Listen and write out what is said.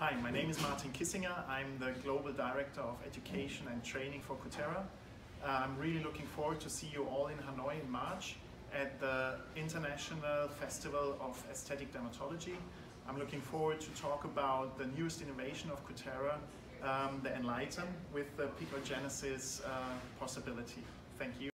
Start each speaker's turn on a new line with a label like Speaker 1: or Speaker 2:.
Speaker 1: Hi, my name is Martin Kissinger. I'm the Global Director of Education and Training for Cutera. Uh, I'm really looking forward to see you all in Hanoi in March at the International Festival of Aesthetic Dermatology. I'm looking forward to talk about the newest innovation of Cutera, um, the Enlighten, with the Pico Genesis uh, possibility. Thank you.